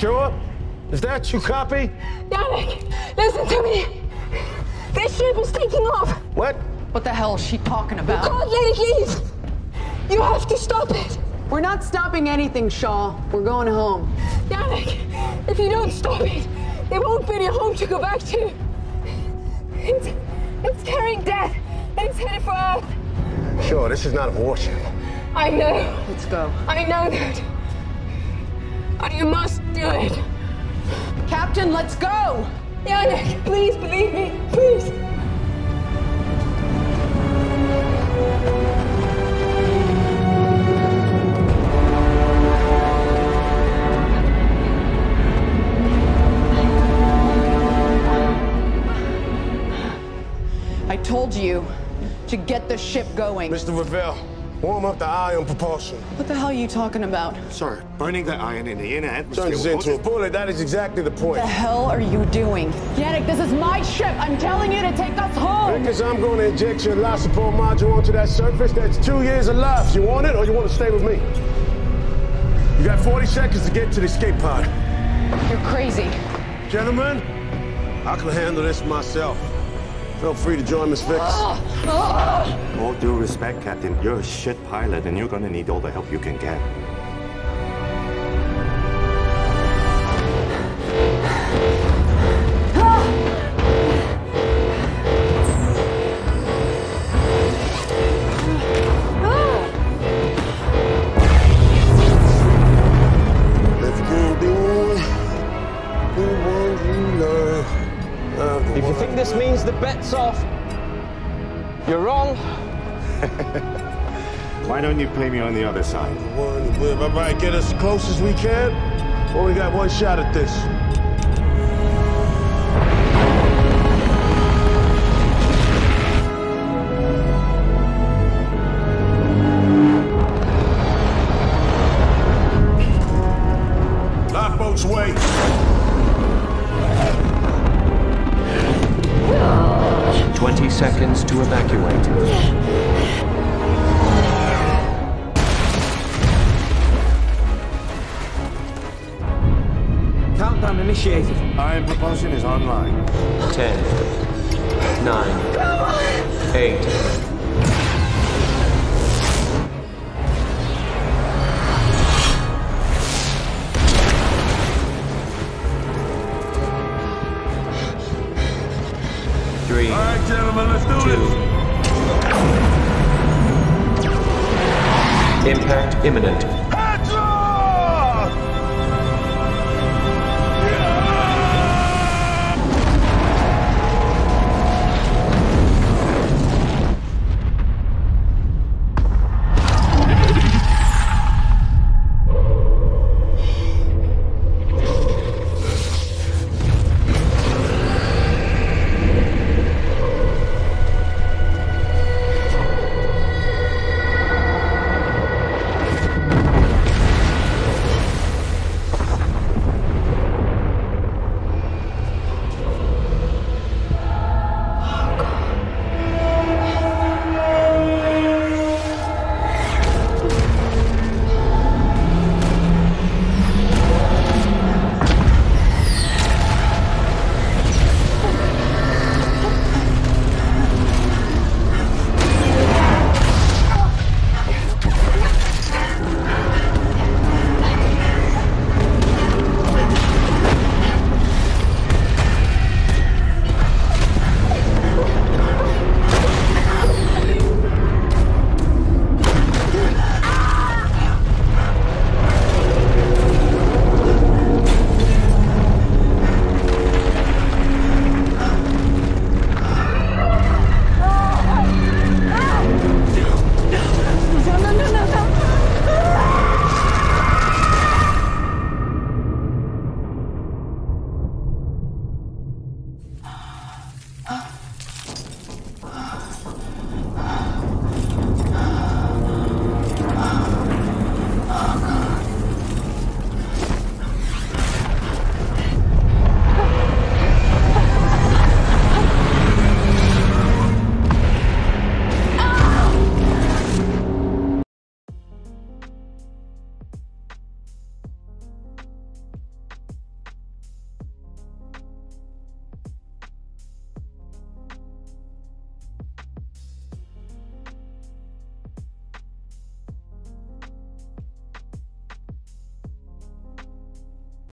sure? Is that you copy? Janek, listen to me. This ship is taking off. What? What the hell is she talking about? You Can't let it leave. You have to stop it. We're not stopping anything, Shaw. We're going home. Janek, if you don't stop it, there won't be any home to go back to. It's, it's carrying death, and it's headed for Earth. Shaw, this is not a warship. I know. Let's go. I know that. But you must do it. Captain, let's go! Janek, please believe me. Please. I told you to get the ship going. Mr. Ravel, warm up the ion propulsion. What the hell are you talking about? Sir, burning the ion in the inner atmosphere. Turns will into a bullet. That is exactly the point. What the hell are you doing? Janek, this is my ship. I'm telling you to take us home. Because I'm going to inject your life support module onto that surface. That's two years of life. You want it or you want to stay with me? You got 40 seconds to get to the escape pod. You're crazy. Gentlemen, I can handle this myself. Feel free to join Miss Vickers. All due respect, Captain, you're a shit pilot and you're gonna need all the help you can get. If you think this means the bet's off, you're wrong. Why don't you play me on the other side? you want to live. All right, get as close as we can. Only got one shot at this. Seconds to evacuate. Countdown initiated. Ion propulsion is online. Ten. Nine. Eight. Three. All right, gentlemen, let's do this. Impact imminent.